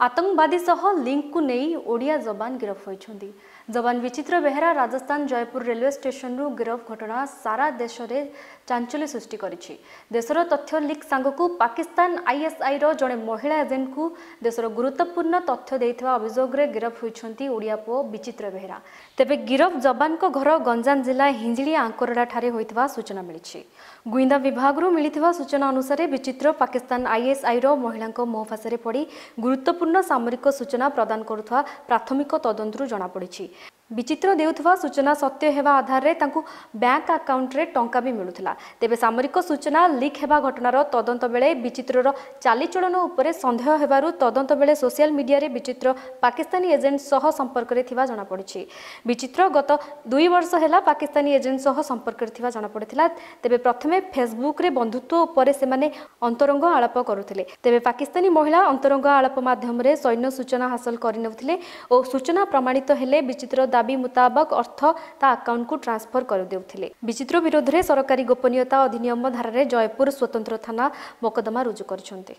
ଆତଙ୍କବାଦୀ ସହ ଲିଙ୍କକୁ ନେଇ ଓଡ଼ିଆ ଯବାନ ଗିରଫ ହୋଇଛନ୍ତି। ଯବାନ ବିଚିତ୍ର ବେହେରା ରାଜସ୍ଥାନ ଜୟପୁର ରେଲୱେ ଷ୍ଟେସନରୁ ଗିରଫ ଘଟଣା ସାରା ଦେଶରେ ଚାଞ୍ଚଲ୍ୟ ସୃଷ୍ଟି କରିଛି। ଦେଶର ତଥ୍ୟ ଲିକ୍ ସାଙ୍ଗକୁ ପାକିସ୍ତାନ ଆଇଏସ୍ଆଇର ଜଣେ ମହିଳା ଏଜେଣ୍ଟଙ୍କୁ ଦେଶର ଗୁରୁତ୍ୱପୂର୍ଣ୍ଣ ତଥ୍ୟ ଦେଇଥିବା ଅଭିଯୋଗରେ ଗିରଫ ହୋଇଛନ୍ତି ଓଡ଼ିଆ ପୁଅ ବିଚିତ୍ର ବେହେରା। ତେବେ ଗିରଫ ଯବାନଙ୍କ ଘର ଗଞ୍ଜାମ ଜିଲ୍ଲା ହିଞ୍ଜିଳି ଆଙ୍କରଡ଼ାଠାରେ ହୋଇଥିବା ସୂଚନା ମିଳିଛି। ଗୁଇନ୍ଦା ବିଭାଗରୁ ମିଳିଥିବା ସୂଚନା ଅନୁସାରେ ବିଚିତ୍ର ପାକିସ୍ତାନ ଆଇଏସ୍ଆଇର ମହିଳାଙ୍କ ମୋହଫାଶରେ ପଡ଼ି ଗୁରୁତ୍ୱପୂର୍ଣ୍ଣ ସାମରିକ ସୂଚନା ପ୍ରଦାନ କରୁଥିବା ପ୍ରାଥମିକ ତଦନ୍ତରୁ ଜଣାପଡ଼ିଛି। ବିଚିତ୍ର ଦେଉଥିବା ସୂଚନା ସତ୍ୟ ହେବା ଆଧାରରେ ତାଙ୍କୁ ବ୍ୟାଙ୍କ ଆକାଉଣ୍ଟରେ ଟଙ୍କା ବି ମିଳୁଥିଲା ତେବେ ସାମରିକ ସୂଚନା ଲିକ୍ ହେବା ଘଟଣାର ତଦନ୍ତ ବେଳେ ବିଚିତ୍ରର ଚାଲିଚଳନ ଉପରେ ସନ୍ଦେହ ହେବାରୁ ତଦନ୍ତ ବେଳେ ସୋସିଆଲ ମିଡିଆରେ ବିଚିତ୍ର ପାକିସ୍ତାନୀ ଏଜେଣ୍ଟ ସହ ସମ୍ପର୍କରେ ଥିବା ଜଣାପଡ଼ିଛି ବିଚିତ୍ର ଗତ ଦୁଇ ବର୍ଷ ହେଲା ପାକିସ୍ତାନୀ ଏଜେଣ୍ଟ ସହ ସମ୍ପର୍କରେ ଥିବା ଜଣାପଡ଼ିଥିଲା ତେବେ ପ୍ରଥମେ ଫେସବୁକରେ ବନ୍ଧୁତ୍ୱ ଉପରେ ସେମାନେ ଅନ୍ତରଙ୍ଗ ଆଳାପ କରୁଥିଲେ ତେବେ ପାକିସ୍ତାନୀ ମହିଳା ଅନ୍ତରଙ୍ଗ ଆଳାପ ମାଧ୍ୟମରେ ସୈନ୍ୟ ସୂଚନା ହାସଲ କରିନେଉଥିଲେ ଓ ସୂଚନା ପ୍ରମାଣିତ ହେଲେ ବିଚିତ୍ର ଦାବି ମୁତାବକ ଅର୍ଥ ତା ଆକାଉଣ୍ଟକୁ ଟ୍ରାନ୍ସଫର କରିଦେଉଥିଲେ। ବିଚିତ୍ର ବିରୋଧରେ ସରକାରୀ ଗୋପନୀୟତା ଅଧିନିୟମ ଧାରାରେ ଜୟପୁର ସ୍ୱତନ୍ତ୍ର ଥାନା ମୋକଦ୍ଦମା ରୁଜୁ କରିଛନ୍ତି।